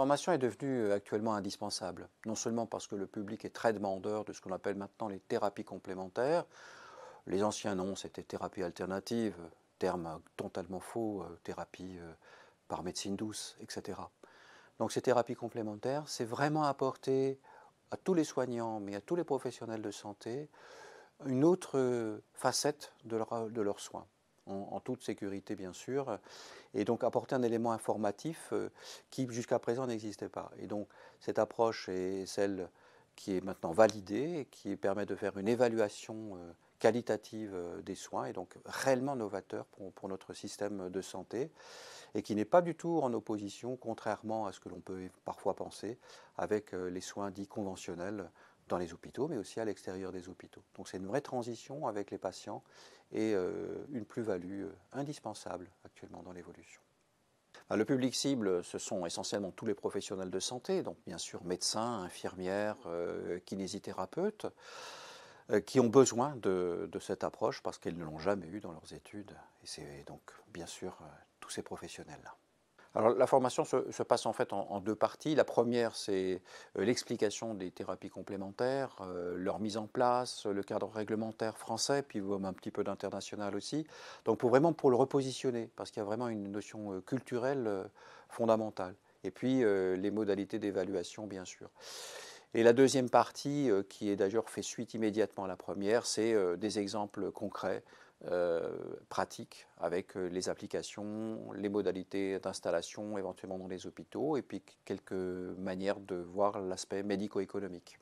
formation est devenue actuellement indispensable, non seulement parce que le public est très demandeur de ce qu'on appelle maintenant les thérapies complémentaires. Les anciens noms, c'était thérapie alternative, terme totalement faux, thérapie par médecine douce, etc. Donc ces thérapies complémentaires, c'est vraiment apporter à tous les soignants, mais à tous les professionnels de santé, une autre facette de, leurs soins, en, toute sécurité bien sûr, et donc apporter un élément informatif euh, qui jusqu'à présent n'existait pas. Et donc cette approche est celle qui est maintenant validée et qui permet de faire une évaluation euh, qualitative euh, des soins et donc réellement novateur pour, notre système de santé et qui n'est pas du tout en opposition, contrairement à ce que l'on peut parfois penser, avec les soins dits conventionnels dans les hôpitaux, mais aussi à l'extérieur des hôpitaux. Donc c'est une vraie transition avec les patients et euh, une plus-value indispensable actuellement dans l'évolution. Ben, le public cible, ce sont essentiellement tous les professionnels de santé, donc bien sûr médecins, infirmières, kinésithérapeutes. Euh, qui ont besoin de, cette approche parce qu'ils ne l'ont jamais eu dans leurs études. Et c'est donc bien sûr euh, tous ces professionnels-là. Alors la formation se, passe en fait en, deux parties. La première, c'est euh, l'explication des thérapies complémentaires, leur mise en place, le cadre réglementaire français, puis un petit peu d'international aussi. Donc pour vraiment pour le repositionner, parce qu'il y a vraiment une notion culturelle fondamentale. Et puis les modalités d'évaluation, bien sûr. Et la deuxième partie, euh, qui est d'ailleurs fait suite immédiatement à la première, c'est euh, des exemples concrets, euh, pratiques, avec les applications, les modalités d'installation éventuellement dans les hôpitaux, et puis quelques manières de voir l'aspect médico-économique.